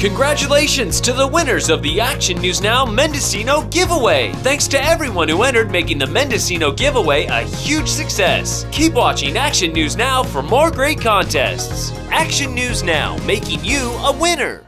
Congratulations to the winners of the Action News Now Mendocino giveaway! Thanks to everyone who entered, making the Mendocino giveaway a huge success. Keep watching Action News Now for more great contests. Action News Now, making you a winner.